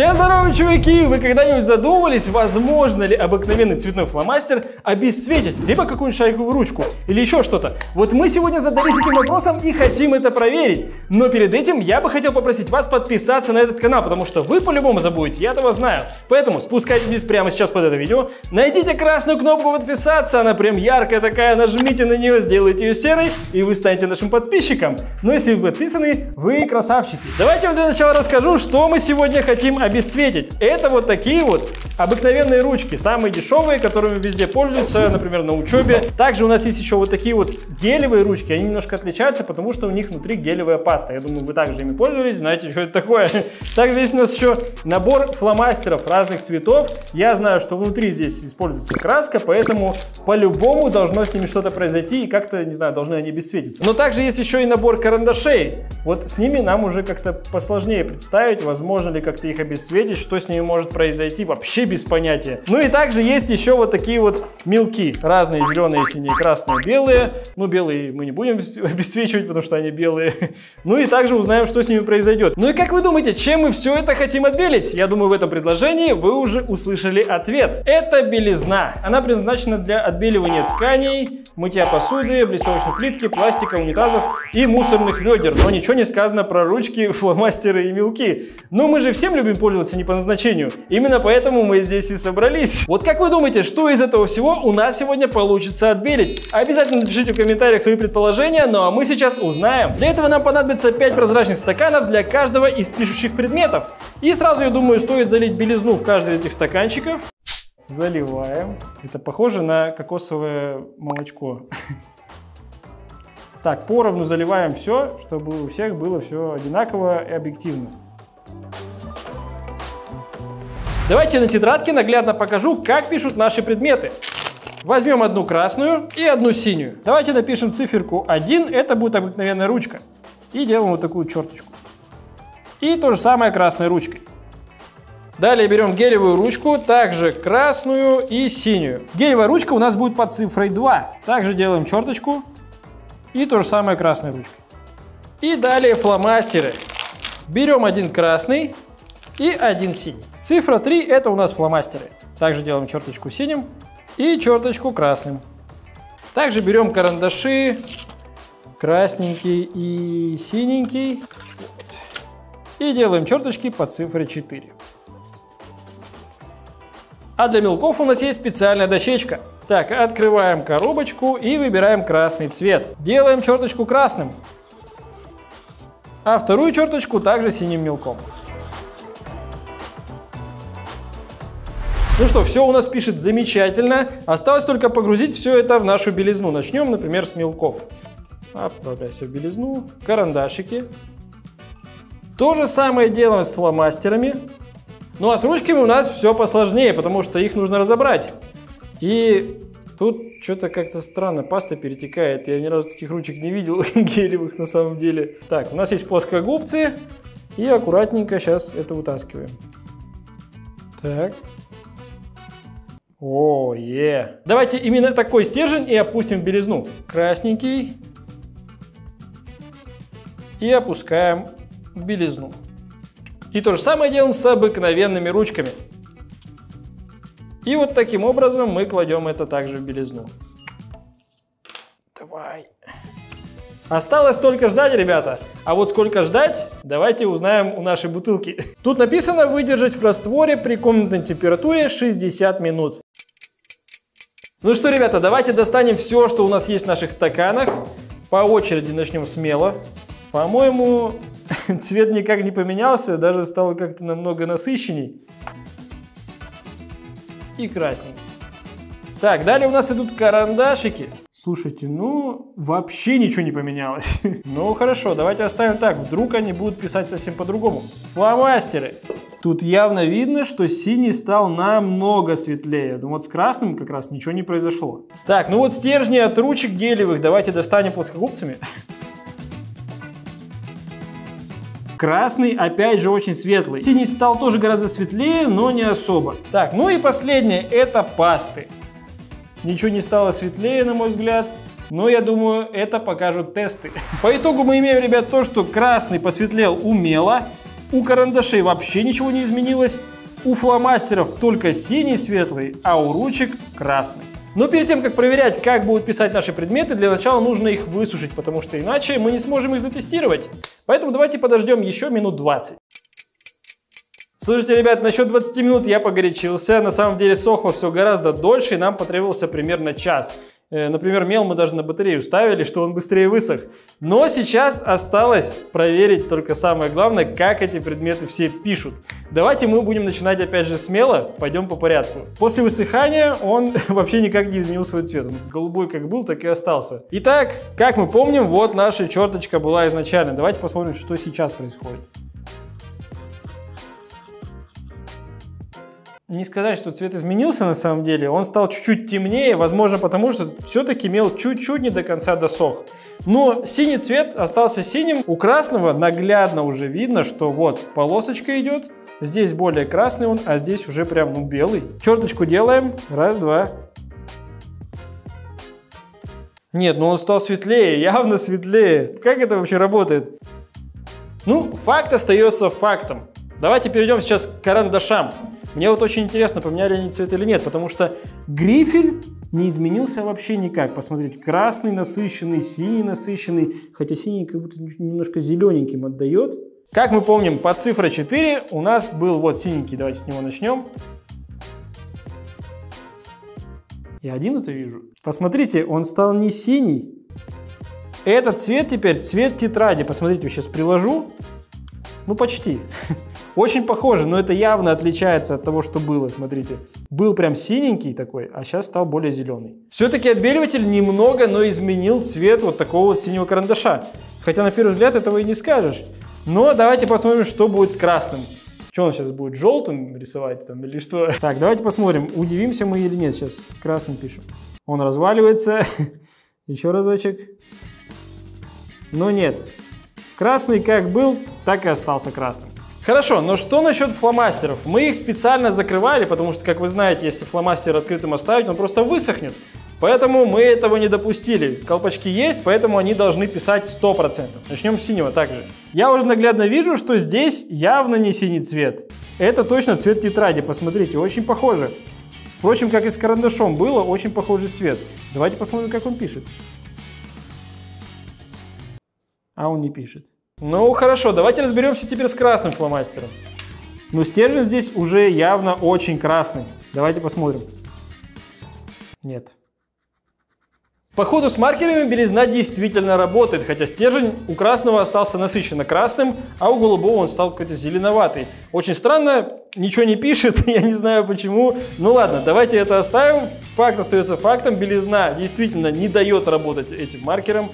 Всем здорово, чуваки! Вы когда-нибудь задумывались, возможно ли обыкновенный цветной фломастер обесцветить, либо какую-нибудь шариковую ручку, или еще что-то? Вот мы сегодня задались этим вопросом и хотим это проверить. Но перед этим я бы хотел попросить вас подписаться на этот канал, потому что вы по-любому забудете, я этого знаю. Поэтому спускайтесь здесь прямо сейчас под это видео, найдите красную кнопку подписаться, она прям яркая такая, нажмите на нее, сделайте ее серой, и вы станете нашим подписчиком. Но если вы подписаны, вы красавчики. Давайте я вам для начала расскажу, что мы сегодня хотим обесцветить. Это вот такие вот обыкновенные ручки, самые дешевые, которыми везде пользуются, например, на учебе. Также у нас есть еще вот такие вот гелевые ручки, они немножко отличаются, потому что у них внутри гелевая паста. Я думаю, вы также ими пользовались, знаете, что это такое. Также есть у нас еще набор фломастеров разных цветов. Я знаю, что внутри здесь используется краска, поэтому по-любому должно с ними что-то произойти и как-то, не знаю, должны они обесцветиться. Но также есть еще и набор карандашей. Вот с ними нам уже как-то посложнее представить, возможно ли как-то их обесцветить обесцветить, что с ними может произойти, вообще без понятия. Ну и также есть еще вот такие вот мелки. Разные зеленые, синие, красные, белые. Ну, белые мы не будем обесцвечивать, потому что они белые. Ну и также узнаем, что с ними произойдет. Ну и как вы думаете, чем мы все это хотим отбелить? Я думаю, в этом предложении вы уже услышали ответ. Это белизна. Она предназначена для отбеливания тканей, мытья посуды, блестовочной плитки, пластика, унитазов и мусорных ведер. Но ничего не сказано про ручки, фломастеры и мелки. Но мы же всем любим пользоваться не по назначению. Именно поэтому мы здесь и собрались. Вот как вы думаете, что из этого всего у нас сегодня получится отбелить? Обязательно напишите в комментариях свои предположения, ну а мы сейчас узнаем. Для этого нам понадобится 5 прозрачных стаканов для каждого из пишущих предметов. И сразу, я думаю, стоит залить белизну в каждый из этих стаканчиков. Заливаем. Это похоже на кокосовое молочко. Так, поровну заливаем все, чтобы у всех было все одинаково и объективно. Давайте на тетрадке наглядно покажу, как пишут наши предметы. Возьмем одну красную и одну синюю. Давайте напишем циферку 1, это будет обыкновенная ручка. И делаем вот такую черточку. И то же самое красной ручкой. Далее берем гелевую ручку, также красную и синюю. Гелевая ручка у нас будет под цифрой 2. Также делаем черточку и то же самое красной ручкой. И далее фломастеры. Берем один красный и один синий. Цифра 3 это у нас фломастеры. Также делаем черточку синим и черточку красным. Также берем карандаши, красненький и синенький. И делаем черточки по цифре 4. А для мелков у нас есть специальная дощечка. Так, открываем коробочку и выбираем красный цвет. Делаем черточку красным. А вторую черточку также синим мелком. Ну что, все у нас пишет замечательно. Осталось только погрузить все это в нашу белизну. Начнем, например, с мелков. Отправляйся в белизну. Карандашики. То же самое делаем с фломастерами. Ну а с ручками у нас все посложнее, потому что их нужно разобрать. И тут что-то как-то странно, паста перетекает. Я ни разу таких ручек не видел, гелевых на самом деле. Так, у нас есть плоскогубцы. И аккуратненько сейчас это вытаскиваем. Так, о, е. Давайте именно такой стержень и опустим в белизну. Красненький. И опускаем в белизну. И то же самое делаем с обыкновенными ручками. И вот таким образом мы кладем это также в белизну. Давай. Осталось только ждать, ребята. А вот сколько ждать, давайте узнаем у нашей бутылки. Тут написано выдержать в растворе при комнатной температуре 60 минут. Ну что, ребята, давайте достанем все, что у нас есть в наших стаканах. По очереди начнем смело. По-моему, цвет никак не поменялся, даже стал как-то намного насыщенней. И красненький. Так, далее у нас идут карандашики. Слушайте, ну, вообще ничего не поменялось. ну, хорошо, давайте оставим так. Вдруг они будут писать совсем по-другому. Фломастеры. Тут явно видно, что синий стал намного светлее. Ну вот с красным как раз ничего не произошло. Так, ну вот стержни от ручек гелевых давайте достанем плоскогубцами. Красный опять же очень светлый. Синий стал тоже гораздо светлее, но не особо. Так, ну и последнее, это пасты. Ничего не стало светлее, на мой взгляд. Но я думаю, это покажут тесты. По итогу мы имеем, ребят, то, что красный посветлел умело, У карандашей вообще ничего не изменилось. У фломастеров только синий светлый, а у ручек красный. Но перед тем, как проверять, как будут писать наши предметы, для начала нужно их высушить, потому что иначе мы не сможем их затестировать. Поэтому давайте подождем еще минут 20. Слушайте, ребят, насчет 20 минут я погорячился. На самом деле сохло все гораздо дольше, и нам потребовался примерно час. Э, например, мел мы даже на батарею ставили, что он быстрее высох. Но сейчас осталось проверить только самое главное, как эти предметы все пишут. Давайте мы будем начинать опять же смело, пойдем по порядку. После высыхания он вообще никак не изменил свой цвет. Он голубой как был, так и остался. Итак, как мы помним, вот наша черточка была изначально. Давайте посмотрим, что сейчас происходит. Не сказать, что цвет изменился на самом деле. Он стал чуть-чуть темнее, возможно, потому что все-таки мел чуть-чуть не до конца досох. Но синий цвет остался синим. У красного наглядно уже видно, что вот полосочка идет. Здесь более красный он, а здесь уже прям ну, белый. Черточку делаем. Раз, два. Нет, ну он стал светлее, явно светлее. Как это вообще работает? Ну, факт остается фактом. Давайте перейдем сейчас к карандашам. Мне вот очень интересно, поменяли они цвет или нет, потому что грифель не изменился вообще никак. Посмотрите, красный насыщенный, синий насыщенный, хотя синий как будто немножко зелененьким отдает. Как мы помним, по цифре 4 у нас был вот синенький, давайте с него начнем. Я один это вижу. Посмотрите, он стал не синий. Этот цвет теперь цвет тетради. Посмотрите, сейчас приложу. Ну, почти. Очень похоже, но это явно отличается от того, что было, смотрите. Был прям синенький такой, а сейчас стал более зеленый. Все-таки отбеливатель немного, но изменил цвет вот такого вот синего карандаша. Хотя на первый взгляд этого и не скажешь. Но давайте посмотрим, что будет с красным. Что он сейчас будет, желтым рисовать там или что? Так, давайте посмотрим, удивимся мы или нет сейчас. Красным пишем. Он разваливается. Еще разочек. Но нет. Красный как был, так и остался красным. Хорошо, но что насчет фломастеров? Мы их специально закрывали, потому что, как вы знаете, если фломастер открытым оставить, он просто высохнет. Поэтому мы этого не допустили. Колпачки есть, поэтому они должны писать 100%. Начнем с синего также. Я уже наглядно вижу, что здесь явно не синий цвет. Это точно цвет тетради, посмотрите, очень похоже. Впрочем, как и с карандашом было, очень похожий цвет. Давайте посмотрим, как он пишет. А он не пишет. Ну хорошо, давайте разберемся теперь с красным фломастером. Ну стержень здесь уже явно очень красный. Давайте посмотрим. Нет. Походу с маркерами белизна действительно работает, хотя стержень у красного остался насыщенно красным, а у голубого он стал какой-то зеленоватый. Очень странно, ничего не пишет, я не знаю почему. Ну ладно, давайте это оставим. Факт остается фактом, белизна действительно не дает работать этим маркером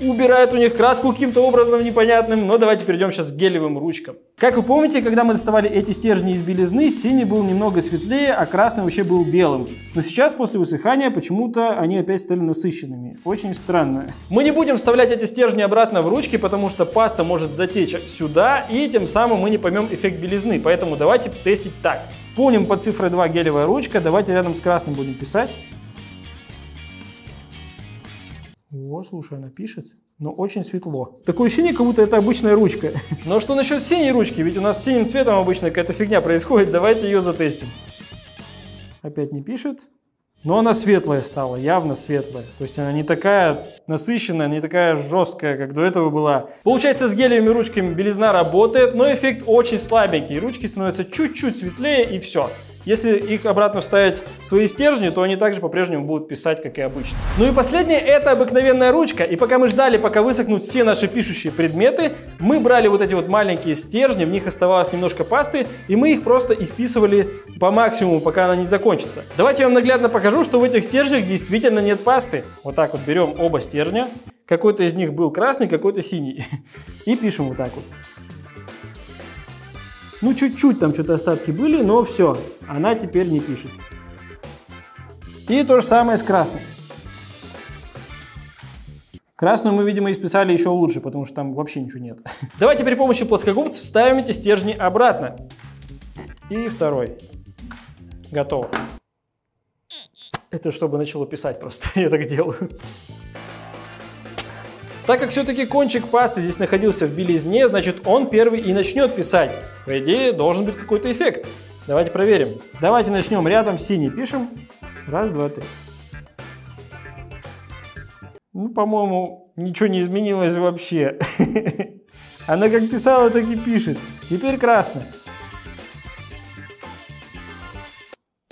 убирает у них краску каким-то образом непонятным. Но давайте перейдем сейчас к гелевым ручкам. Как вы помните, когда мы доставали эти стержни из белизны, синий был немного светлее, а красный вообще был белым. Но сейчас, после высыхания, почему-то они опять стали насыщенными. Очень странно. Мы не будем вставлять эти стержни обратно в ручки, потому что паста может затечь сюда, и тем самым мы не поймем эффект белизны. Поэтому давайте тестить так. Помним по цифре 2 гелевая ручка. Давайте рядом с красным будем писать. О, слушай, она пишет, но очень светло. Такое ощущение, как будто это обычная ручка. Но что насчет синей ручки? Ведь у нас с синим цветом обычно какая-то фигня происходит. Давайте ее затестим. Опять не пишет. Но она светлая стала, явно светлая. То есть она не такая насыщенная, не такая жесткая, как до этого была. Получается, с гелевыми ручками белизна работает, но эффект очень слабенький. Ручки становятся чуть-чуть светлее и все. Если их обратно вставить в свои стержни, то они также по-прежнему будут писать, как и обычно. Ну и последнее, это обыкновенная ручка. И пока мы ждали, пока высохнут все наши пишущие предметы, мы брали вот эти вот маленькие стержни, в них оставалось немножко пасты, и мы их просто исписывали по максимуму, пока она не закончится. Давайте я вам наглядно покажу, что в этих стержнях действительно нет пасты. Вот так вот берем оба стержня, какой-то из них был красный, какой-то синий, и пишем вот так вот. Ну, чуть-чуть там что-то остатки были, но все, она теперь не пишет. И то же самое с красной. Красную мы, видимо, исписали еще лучше, потому что там вообще ничего нет. Давайте при помощи плоскогубцев ставим эти стержни обратно. И второй. Готово. Это чтобы начало писать просто. Я так делаю. Так как все-таки кончик пасты здесь находился в белизне, значит он первый и начнет писать. По идее, должен быть какой-то эффект. Давайте проверим. Давайте начнем рядом синий пишем. Раз, два, три. Ну, по-моему, ничего не изменилось вообще. Она как писала, так и пишет. Теперь красная.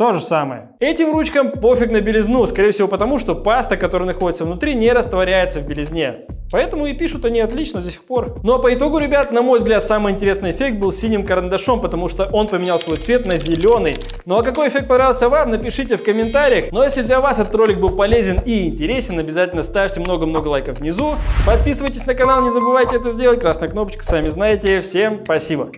То же самое. Этим ручкам пофиг на белизну, скорее всего потому, что паста, которая находится внутри, не растворяется в белизне. Поэтому и пишут они отлично до сих пор. Ну а по итогу, ребят, на мой взгляд, самый интересный эффект был синим карандашом, потому что он поменял свой цвет на зеленый. Ну а какой эффект понравился вам, напишите в комментариях. Ну а если для вас этот ролик был полезен и интересен, обязательно ставьте много-много лайков внизу. Подписывайтесь на канал, не забывайте это сделать. Красная кнопочка, сами знаете. Всем спасибо.